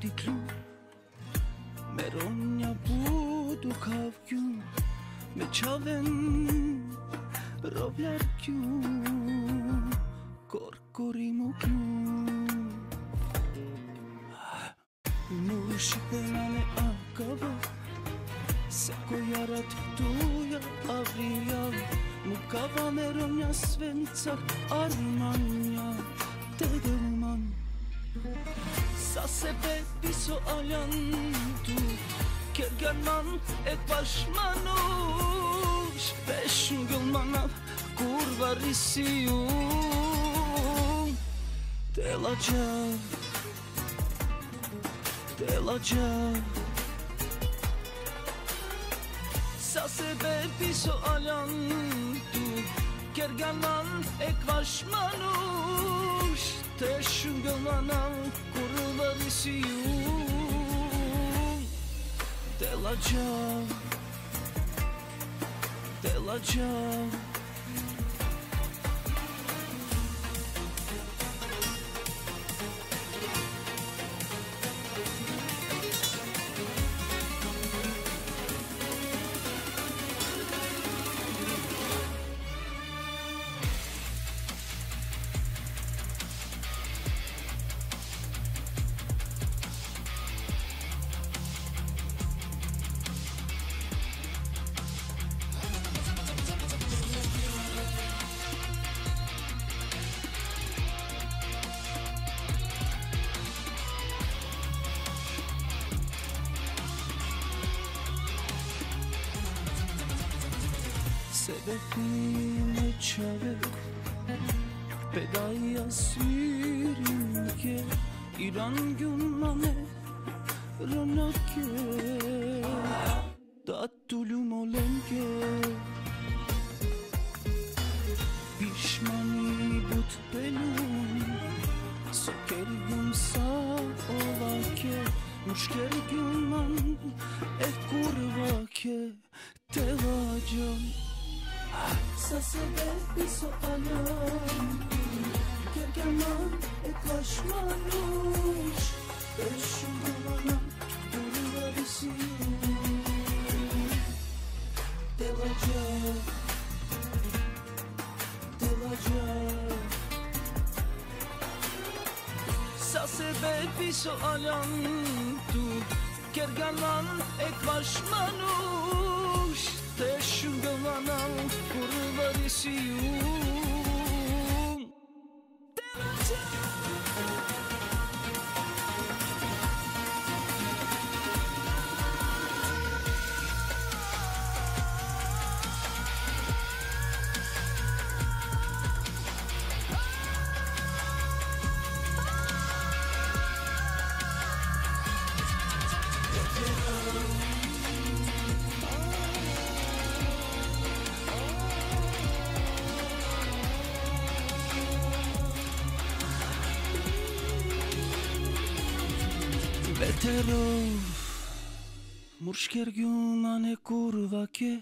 τυκλού με ρόμια που του χαβιού με τσάβεν ροπλαρκιού κορκορί μου ρωσικά να με ακαβά σε κοϊάρα τυπτούια αυρία μου κάβα με αρμάνια. Sa sebebi so alan tu Kerganman e bashmanush Peshën gëllmanav kur varisi ju Te la gjav Te la gjav Sa sebebi so alan tu Kerganman e bashmanush Te shëngëllmanav kur l'addición de la job, de la. Sebebini çabuk Pedaya sürünke İran günmame Ronake Dattulum olenge. Pişmani but belum Sokergum sa olake. Muşkergum man E kurvake. Tevacan Sa sebebi so alam Gergeman e kaşmanuş Eşim bana Durvarisi Delacak Delacak Sa sebebi so alam tu Kergaman e kaşmanuş see you Петеров Муршкер гюмане курва ке.